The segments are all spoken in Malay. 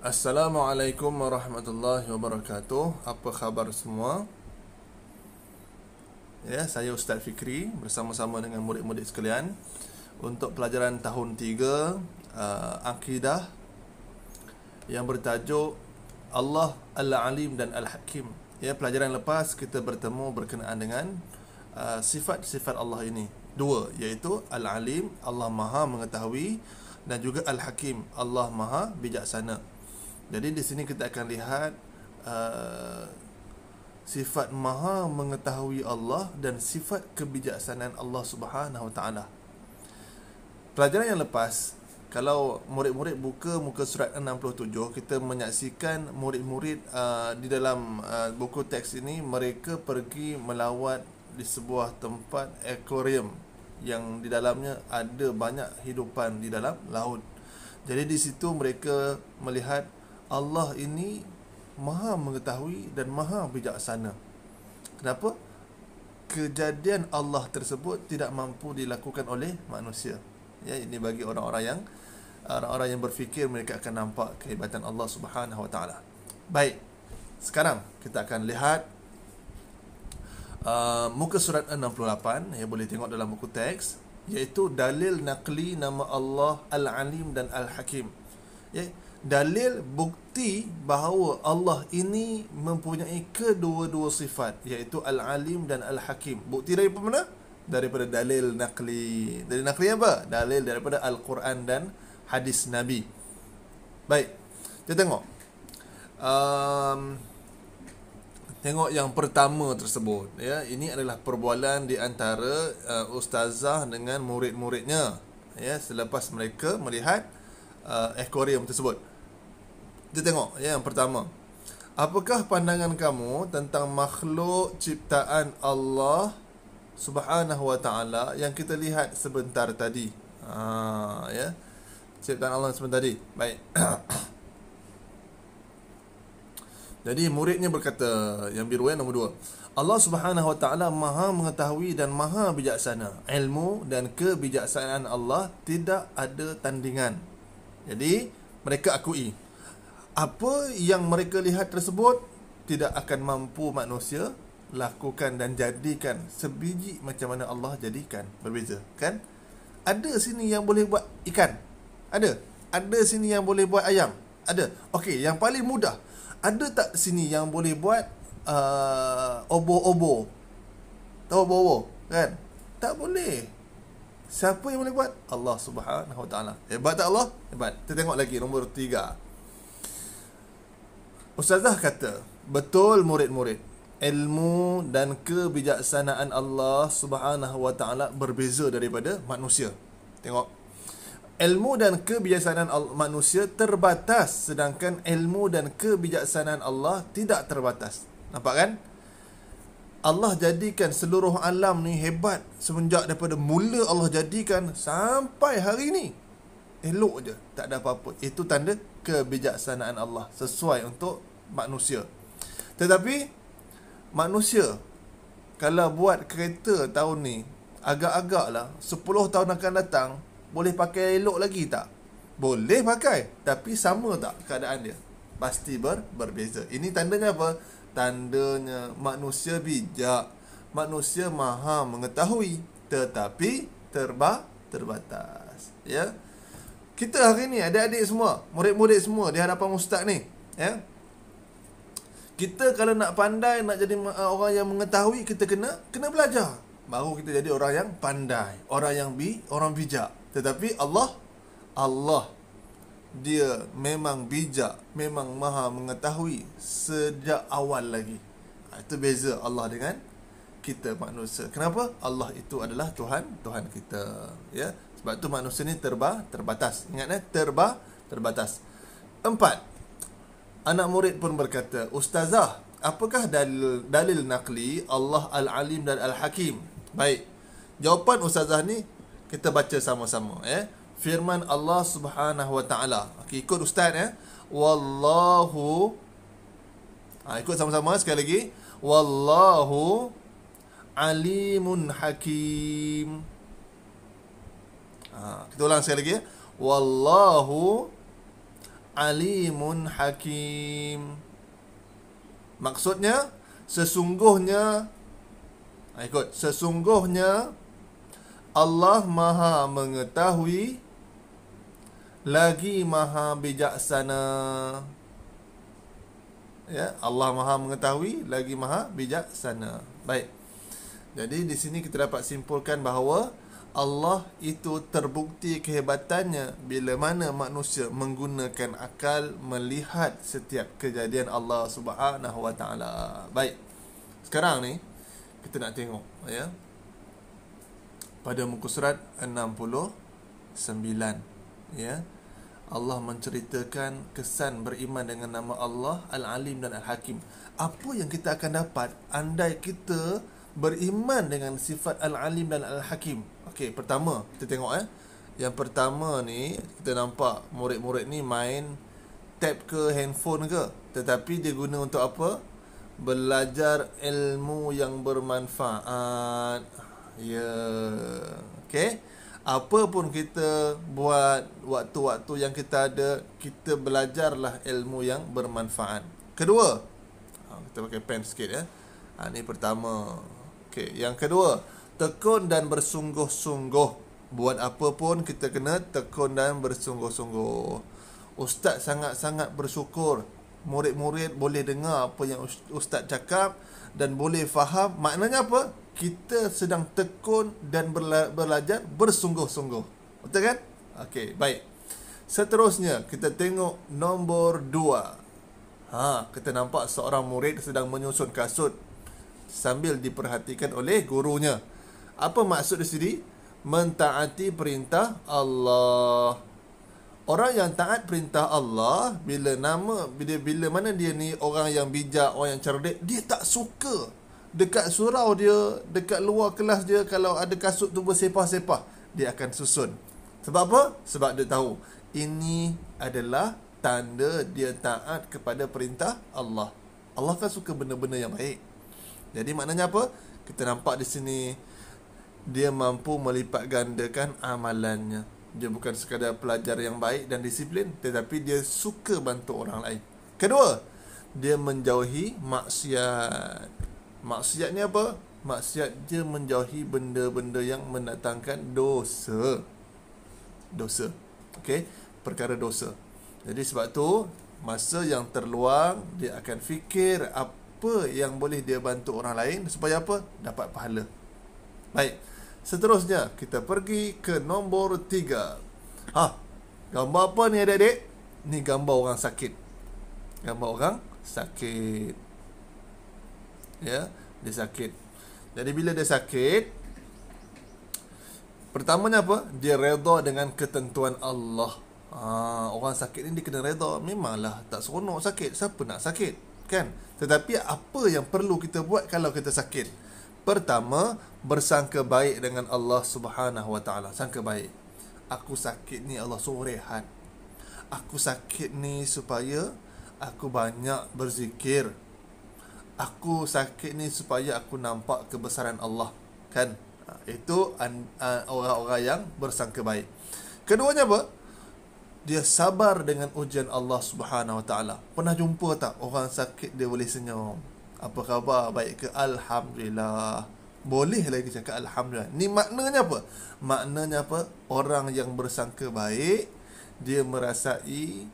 Assalamualaikum warahmatullahi wabarakatuh. Apa khabar semua? Ya, saya Ustaz Fikri bersama-sama dengan murid-murid sekalian untuk pelajaran tahun 3 uh, akidah yang bertajuk Allah Al-Alim dan Al-Hakim. Ya, pelajaran lepas kita bertemu berkenaan dengan uh, sifat-sifat Allah ini. Dua, iaitu Al-Alim, Allah Maha mengetahui dan juga Al-Hakim, Allah Maha bijaksana. Jadi di sini kita akan lihat uh, sifat maha mengetahui Allah dan sifat kebijaksanaan Allah Subhanahu Wa Taala. Pelajaran yang lepas, kalau murid-murid buka muka surat 67, kita menyaksikan murid-murid uh, di dalam uh, buku teks ini mereka pergi melawat di sebuah tempat akuarium yang di dalamnya ada banyak hidupan di dalam laut. Jadi di situ mereka melihat Allah ini maha mengetahui dan maha bijaksana. Kenapa? Kejadian Allah tersebut tidak mampu dilakukan oleh manusia. Ya, ini bagi orang-orang yang orang-orang yang berfikir mereka akan nampak kehebatan Allah Subhanahu Wa Taala. Baik. Sekarang kita akan lihat uh, muka surat 68 ya boleh tengok dalam buku teks iaitu dalil naqli nama Allah Al-Alim dan Al-Hakim. Ya, dalil bukti bahawa Allah ini mempunyai kedua-dua sifat iaitu Al-Alim dan Al-Hakim. Bukti dari mana? Daripada dalil nakli. Dari nakli apa? Dalil daripada Al-Quran dan hadis Nabi. Baik. Kita tengok. Um, tengok yang pertama tersebut ya ini adalah perbualan di antara uh, ustazah dengan murid-muridnya ya selepas mereka melihat uh, akuarium tersebut kita tengok ya, yang pertama. Apakah pandangan kamu tentang makhluk ciptaan Allah Subhanahu wa taala yang kita lihat sebentar tadi? Ha ya. Ciptaan Allah sebentar tadi. Baik. Jadi muridnya berkata yang biru yang nombor dua. Allah Subhanahu wa taala Maha mengetahui dan Maha bijaksana. Ilmu dan kebijaksanaan Allah tidak ada tandingan. Jadi mereka akui apa yang mereka lihat tersebut tidak akan mampu manusia lakukan dan jadikan sebiji macam mana Allah jadikan. Berbeza kan? Ada sini yang boleh buat ikan. Ada. Ada sini yang boleh buat ayam. Ada. Okey yang paling mudah. Ada tak sini yang boleh buat uh, obo-obo? Tahu obo-obo? Kan? Tak boleh. Siapa yang boleh buat? Allah Subhanahu Wa Taala. Hebat tak Allah? Hebat. Kita tengok lagi nombor tiga. Ustazah kata, betul murid-murid, ilmu dan kebijaksanaan Allah Subhanahu Wa Taala berbeza daripada manusia. Tengok. Ilmu dan kebijaksanaan manusia terbatas sedangkan ilmu dan kebijaksanaan Allah tidak terbatas. Nampak kan? Allah jadikan seluruh alam ni hebat semenjak daripada mula Allah jadikan sampai hari ni. Elok je, tak ada apa-apa. Itu tanda kebijaksanaan Allah sesuai untuk manusia. Tetapi manusia kalau buat kereta tahun ni agak-agaklah 10 tahun akan datang boleh pakai elok lagi tak? Boleh pakai tapi sama tak keadaan dia? Pasti ber, berbeza. Ini tandanya apa? Tandanya manusia bijak. Manusia maha mengetahui tetapi terba terbatas. Ya. Kita hari ni adik-adik semua, murid-murid semua di hadapan ustaz ni, ya kita kalau nak pandai nak jadi uh, orang yang mengetahui kita kena kena belajar. Baru kita jadi orang yang pandai. Orang yang bi orang bijak. Tetapi Allah Allah dia memang bijak. Memang maha mengetahui sejak awal lagi. Ha, itu beza Allah dengan kita manusia. Kenapa? Allah itu adalah Tuhan Tuhan kita. Ya? Sebab tu manusia ni terba terbatas. Ingat eh? Terba terbatas. Empat Anak murid pun berkata, Ustazah, apakah dalil, dalil nakli Allah Al-Alim dan Al-Hakim? Baik, jawapan Ustazah ni kita baca sama-sama. Eh? Firman Allah Subhanahu Wa Taala. Okay, ikut Ustaz ya. Wallahu ha, Ikut sama-sama sekali lagi. Wallahu Alimun Hakim. Ha, kita ulang sekali lagi ya. Wallahu alimun hakim. Maksudnya sesungguhnya ha, ikut sesungguhnya Allah Maha mengetahui lagi Maha bijaksana. Ya, Allah Maha mengetahui lagi Maha bijaksana. Baik. Jadi di sini kita dapat simpulkan bahawa Allah itu terbukti kehebatannya bila mana manusia menggunakan akal melihat setiap kejadian Allah Subhanahu Wa Taala. Baik. Sekarang ni kita nak tengok ya. Pada muka surat 69 ya. Allah menceritakan kesan beriman dengan nama Allah Al-Alim dan Al-Hakim. Apa yang kita akan dapat andai kita beriman dengan sifat Al-Alim dan Al-Hakim? Okey, pertama kita tengok eh. Yang pertama ni kita nampak murid-murid ni main tab ke handphone ke, tetapi dia guna untuk apa? Belajar ilmu yang bermanfaat. Ya. Yeah. Okey. Apa pun kita buat waktu-waktu yang kita ada, kita belajarlah ilmu yang bermanfaat. Kedua, ha, kita pakai pen sikit ya. Ha, ni pertama. Okey, yang kedua, tekun dan bersungguh-sungguh. Buat apa pun kita kena tekun dan bersungguh-sungguh. Ustaz sangat-sangat bersyukur. Murid-murid boleh dengar apa yang ustaz cakap dan boleh faham. Maknanya apa? Kita sedang tekun dan berla- belajar bersungguh-sungguh. Betul kan? Okey baik. Seterusnya kita tengok nombor dua. ha kita nampak seorang murid sedang menyusun kasut sambil diperhatikan oleh gurunya apa maksud di sini? Mentaati perintah Allah. Orang yang taat perintah Allah bila nama bila bila mana dia ni orang yang bijak, orang yang cerdik, dia tak suka dekat surau dia, dekat luar kelas dia kalau ada kasut tu bersepah-sepah, dia akan susun. Sebab apa? Sebab dia tahu ini adalah tanda dia taat kepada perintah Allah. Allah kan suka benda-benda yang baik. Jadi maknanya apa? Kita nampak di sini dia mampu melipat gandakan amalannya. Dia bukan sekadar pelajar yang baik dan disiplin, tetapi dia suka bantu orang lain. Kedua, dia menjauhi maksiat. Maksiat ni apa? Maksiat dia menjauhi benda-benda yang mendatangkan dosa. Dosa. Okey, perkara dosa. Jadi sebab tu masa yang terluang dia akan fikir apa yang boleh dia bantu orang lain supaya apa? Dapat pahala. Baik. Seterusnya kita pergi ke nombor tiga. Ha, gambar apa ni adik-adik? Ni gambar orang sakit. Gambar orang sakit. Ya, dia sakit. Jadi bila dia sakit, pertamanya apa? Dia redha dengan ketentuan Allah. Ha, orang sakit ni dia kena redha. Memanglah tak seronok sakit. Siapa nak sakit? Kan? Tetapi apa yang perlu kita buat kalau kita sakit? Pertama, bersangka baik dengan Allah Subhanahu Wa Taala. Sangka baik. Aku sakit ni Allah suruh rehat. Aku sakit ni supaya aku banyak berzikir. Aku sakit ni supaya aku nampak kebesaran Allah. Kan? Ha, itu orang-orang yang bersangka baik. Keduanya apa? Dia sabar dengan ujian Allah Subhanahu Wa Taala. Pernah jumpa tak orang sakit dia boleh senyum? Apa khabar? Baik ke? Alhamdulillah. Boleh lagi cakap Alhamdulillah. Ni maknanya apa? Maknanya apa? Orang yang bersangka baik, dia merasai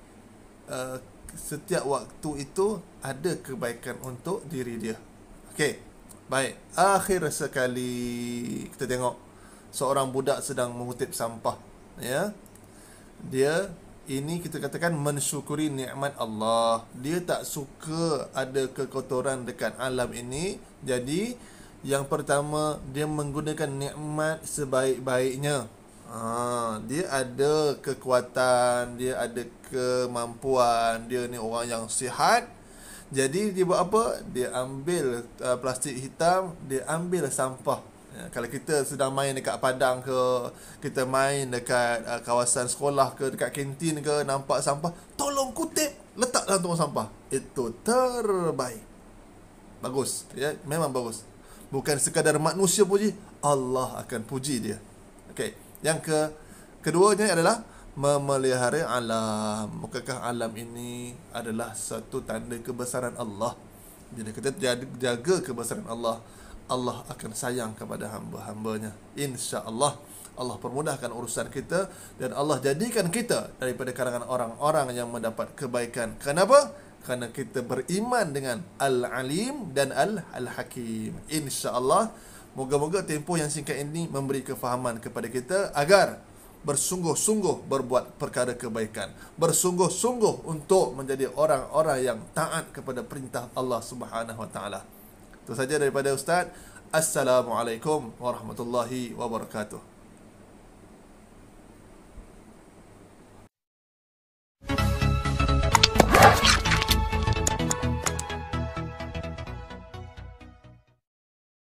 uh, setiap waktu itu ada kebaikan untuk diri dia. Okey. Baik. Akhir sekali kita tengok seorang budak sedang mengutip sampah. Ya. Dia ini kita katakan mensyukuri nikmat Allah. Dia tak suka ada kekotoran dekat alam ini. Jadi yang pertama dia menggunakan nikmat sebaik-baiknya. Ha, dia ada kekuatan, dia ada kemampuan, dia ni orang yang sihat. Jadi dia buat apa? Dia ambil uh, plastik hitam, dia ambil sampah kalau kita sedang main dekat padang ke, kita main dekat uh, kawasan sekolah ke, dekat kantin ke, nampak sampah, tolong kutip, letak dalam tong sampah. Itu terbaik. Bagus, ya, memang bagus. Bukan sekadar manusia puji, Allah akan puji dia. Okey. Yang ke keduanya adalah memelihara alam. Bukankah alam ini adalah satu tanda kebesaran Allah? Bila kita jaga kebesaran Allah, Allah akan sayang kepada hamba-hambanya. Insya-Allah Allah permudahkan urusan kita dan Allah jadikan kita daripada kalangan orang-orang yang mendapat kebaikan. Kenapa? Kerana kita beriman dengan Al-Alim dan Al-Hakim. Insya-Allah moga-moga tempoh yang singkat ini memberi kefahaman kepada kita agar bersungguh-sungguh berbuat perkara kebaikan bersungguh-sungguh untuk menjadi orang-orang yang taat kepada perintah Allah Subhanahu Taala itu saja daripada ustaz. Assalamualaikum warahmatullahi wabarakatuh